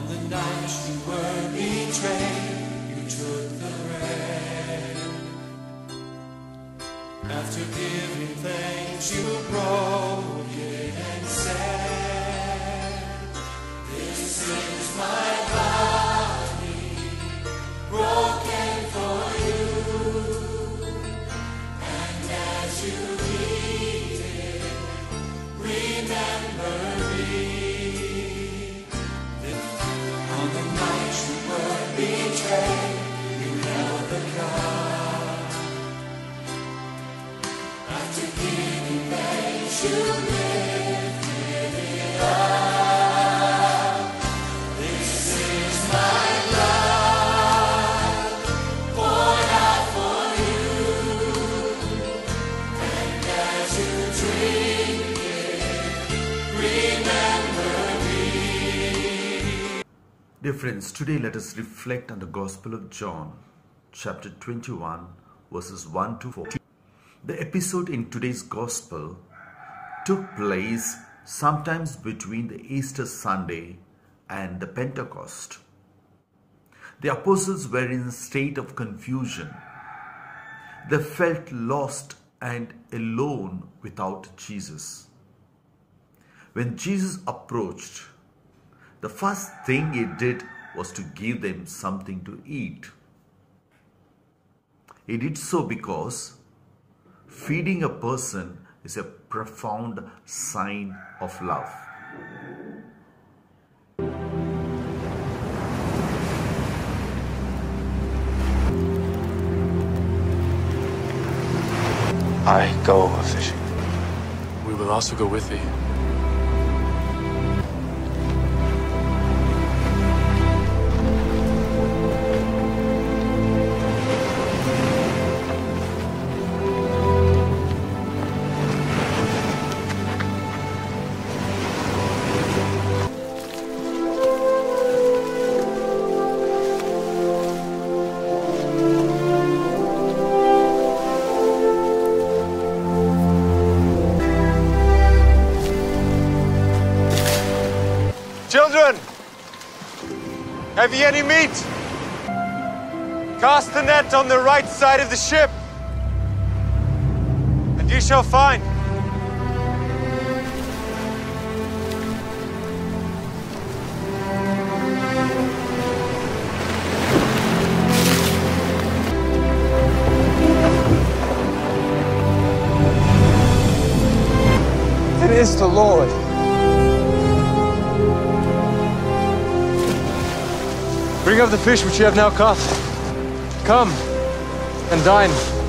On the night you were betrayed, you took the bread. After giving thanks, you broke it and said, This is my Dear friends, today let us reflect on the Gospel of John, chapter 21, verses 1 to 4. The episode in today's Gospel took place sometimes between the Easter Sunday and the Pentecost. The apostles were in a state of confusion. They felt lost and alone without Jesus. When Jesus approached, the first thing he did was to give them something to eat. He did so because feeding a person is a profound sign of love. I go fishing. We will also go with thee. Have ye any meat? Cast the net on the right side of the ship, and ye shall find. It is the Lord. Bring up the fish which you have now caught. Come and dine.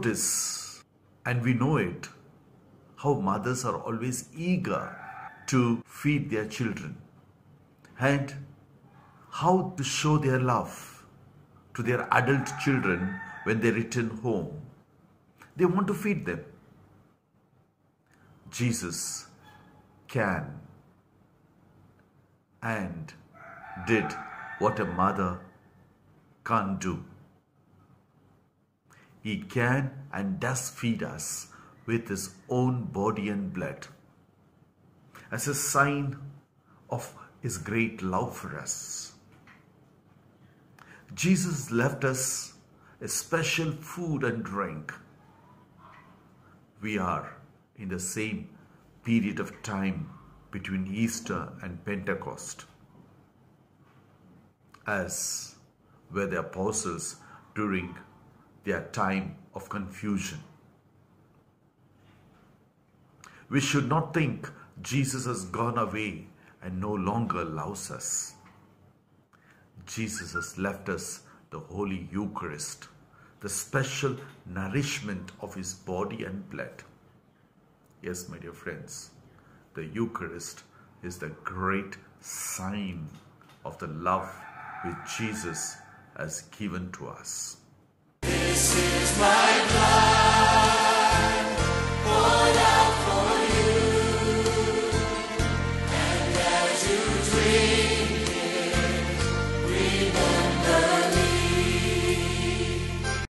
Notice, and we know it, how mothers are always eager to feed their children and how to show their love to their adult children when they return home. They want to feed them. Jesus can and did what a mother can't do. He can and does feed us with His own body and blood as a sign of His great love for us. Jesus left us a special food and drink. We are in the same period of time between Easter and Pentecost as were the apostles during their time of confusion. We should not think Jesus has gone away and no longer loves us. Jesus has left us the Holy Eucharist, the special nourishment of His body and blood. Yes, my dear friends, the Eucharist is the great sign of the love which Jesus has given to us. This is my blood